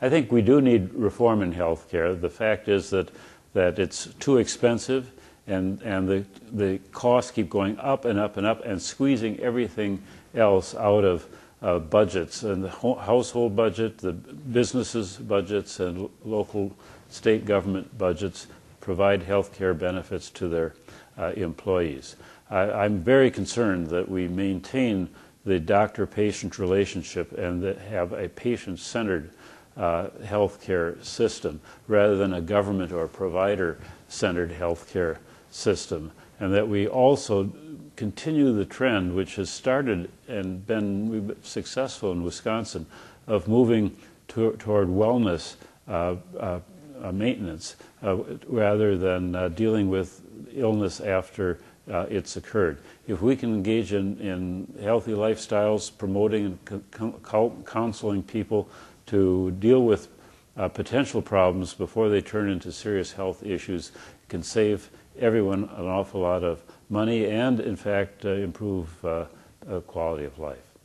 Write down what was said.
I think we do need reform in health care. The fact is that, that it's too expensive and, and the, the costs keep going up and up and up and squeezing everything else out of uh, budgets and the household budget, the businesses' budgets, and local state government budgets provide health care benefits to their uh, employees. I, am very concerned that we maintain the doctor patient relationship and that have a patient centered uh, healthcare system rather than a government or provider centered healthcare system. And that we also continue the trend, which has started and been successful in Wisconsin, of moving to, toward wellness uh, uh, maintenance uh, rather than uh, dealing with illness after uh, it's occurred. If we can engage in, in healthy lifestyles, promoting and counseling people to deal with uh, potential problems before they turn into serious health issues, can save everyone an awful lot of money and, in fact, uh, improve uh, quality of life.